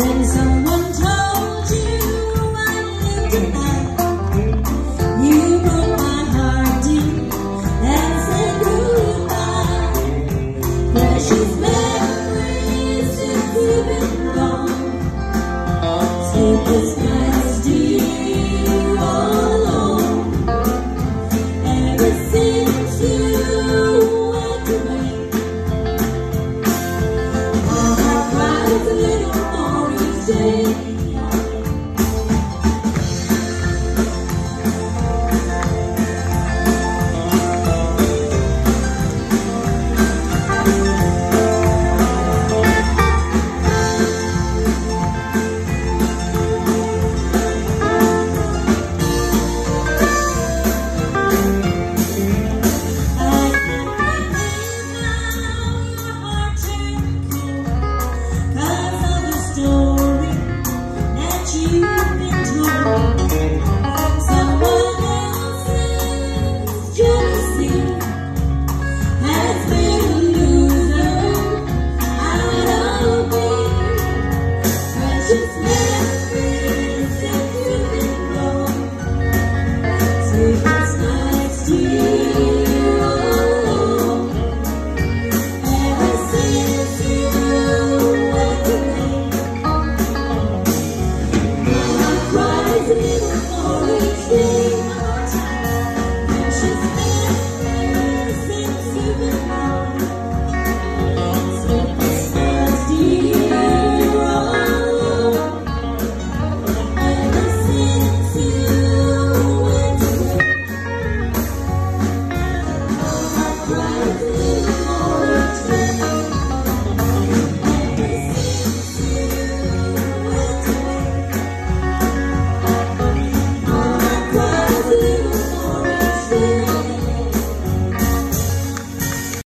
When someone told you I lived a You.